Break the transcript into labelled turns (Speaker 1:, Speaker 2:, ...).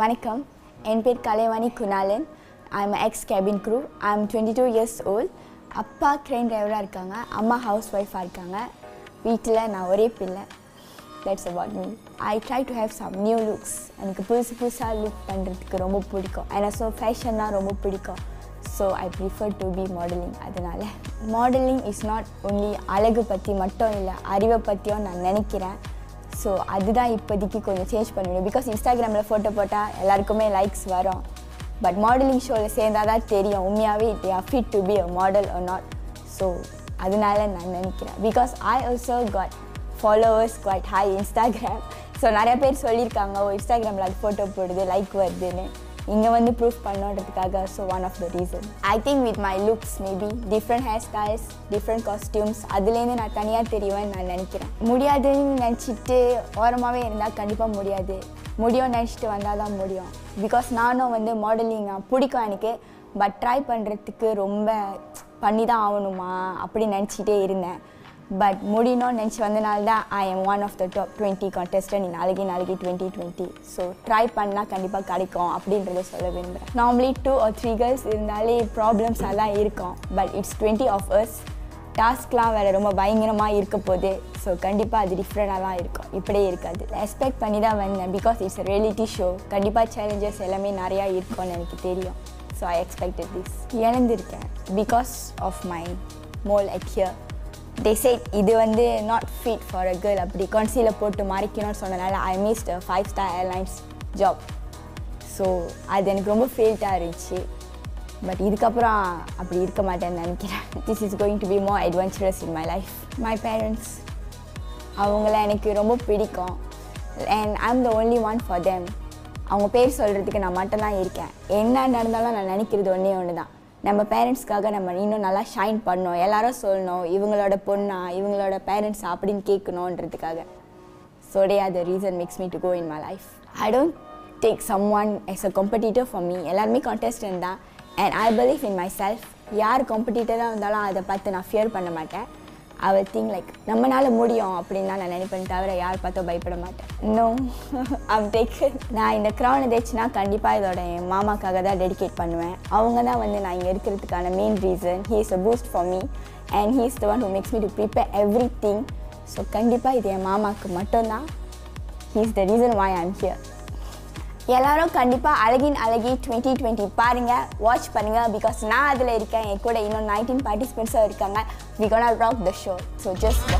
Speaker 1: வணக்கம். என் பேர் Kalaivani Gunalan. I'm ex cabin crew I'm twenty two years old அப்பா ட்ரெயின் டிரைவராக இருக்காங்க. அம்மா ஹவுஸ் ஒய்ஃபாக இருக்காங்க. வீட்டில் நான் ஒரே பிள்ளை. That's about me I try to have some new looks எனக்கு புதுசு புதுசாக லுக் பண்ணுறதுக்கு ரொம்ப பிடிக்கும். எனக்கு ஸோ ஃபேஷன்னா ரொம்ப பிடிக்கும். So I prefer to be modelling அதனால் மாடலிங் இஸ் நாட் ஒன்லி அழகு பற்றி மட்டும் இல்லை அறிவை பற்றியும் நான் நினைக்கிறேன். ஸோ அதுதான் இப்போதைக்கு கொஞ்சம் சேஞ்ச் பண்ணிவிடும். பிகாஸ் இன்ஸ்டாகிராமில் ஃபோட்டோ போட்டால் எல்லாருக்குமே லைக்ஸ் வரும். பட் மாடலிங் ஷோவில் சேர்ந்தால் தான் தெரியும். உண்மையாகவே it are fit to be a model or not so அதனால நான் நினைக்கிறேன். Because I also got followers quite high Instagram so நிறைய பேர் சொல்லியிருக்காங்க ஓ இன்ஸ்டாகிராமில் அது ஃபோட்டோ போடுது லைக் வருதுன்னு. இங்கே வந்து proof பண்ணுன்றதுக்காக so one of the reason I think with my looks maybe different hair styles different costumes அதுலேருந்து நான் தனியாக தெரிவேன் நான் நினைக்கிறேன். முடியாதுன்னு நினச்சிட்டு ஓரமாகவே இருந்தால் கண்டிப்பாக முடியாது. முடியும் நினச்சிட்டு வந்தால் தான் முடியும். பிகாஸ் நானும் வந்து மாடலிங் பிடிக்கும் எனக்கு பட் ட்ரை பண்ணுறதுக்கு ரொம்ப பண்ணி தான் ஆகணுமா? அப்படி நினச்சிட்டே இருந்தேன். பட் முடியணும்னு நினச்சி வந்தனால தான் I am one of the top twenty contestant in நாளைக்கு நாளைக்கு டுவெண்ட்டி டுவெண்ட்டி ஸோ ட்ரை பண்ணால் கண்டிப்பாக கிடைக்கும் அப்படின்றத சொல்ல விரும்புகிறேன் normally two or three girls இருந்தாலே ப்ராப்ளம்ஸ் எல்லாம் இருக்கும். But it's twenty of hours டாஸ்க்லாம் வேறு ரொம்ப பயங்கரமாக இருக்க போது ஸோ கண்டிப்பாக அது டிஃப்ரெண்டாக தான் இருக்கும். இப்படியே இருக்காது. எக்ஸ்பெக்ட் பண்ணி தான் வந்தேன். பிகாஸ் இட்ஸ் ரியாலிட்டி ஷோ கண்டிப்பாக சேலஞ்சஸ் எல்லாமே நிறையா இருக்கும்னு எனக்கு தெரியும். So I expected this இழந்திருக்கேன். Because of my mole at here they said இது வந்து not fit for a girl அப்படி. கன்சீலர் போட்டு மறைக்கணும்னு சொன்னனால I missed five star airlines job so அது எனக்கு ரொம்ப ஃபீல்ட்டாக இருந்துச்சு. பட் இதுக்கப்புறம் அப்படி இருக்க மாட்டேன்னு நினைக்கிறேன். This is going to be more adventurous in my life my parents அவங்கள எனக்கு ரொம்ப பிடிக்கும். And I am the only one for them அவங்க பேர் சொல்கிறதுக்கு நான் மட்டும்தான் இருக்கேன். என்ன நடந்தாலும் நான் நினைக்கிறது ஒன்றே ஒன்று தான் நம்ம பேரண்ட்ஸ்க்காக நம்ம இன்னும் நல்லா ஷைன் பண்ணணும். எல்லாரும் சொல்லணும் இவங்களோட பொண்ணா இவங்களோட பேரண்ட்ஸ் அப்படின்னு கேட்கணுன்றதுக்காக. ஸோ டே அது reason makes me to go in my life I don't take some one as a competitor for me எல்லாருமே கான்டெஸ்டன் தான். And I believe in my self யார் காம்படிட்டராக இருந்தாலும் அதை பார்த்து நான் ஃபியர் பண்ண மாட்டேன். அவர் திங்க் லைக் நம்மளால முடியும் அப்படின்னு தான் நான் நினைப்பேன் தவிர யார் பார்த்தோ பயப்பட மாட்டேன். இன்னும் அவன் டேக் நான் இந்த க்ரௌன் எதாச்சுன்னா கண்டிப்பாக இதோட என் மாமாக்காக தான் டெடிகேட் பண்ணுவேன். அவங்க தான் வந்து நான் இங்கே இருக்கிறதுக்கான main reason he is a boost for me and he is the one who makes me to prepare every thing so கண்டிப்பாக இது என் மாமாவுக்கு மட்டும்தான். He is the reason why I'm here எல்லாரும் கண்டிப்பாக அழகின் அழகி டுவெண்ட்டி டுவெண்ட்டி பாருங்கள் வாட்ச் பண்ணுங்கள் பிகாஸ் நான் அதில் இருக்கேன் என் கூட இன்னும் நைன்டீன் பார்ட்டிசிபென்ட்ஸாக இருக்காங்க. We gonna rock the show so just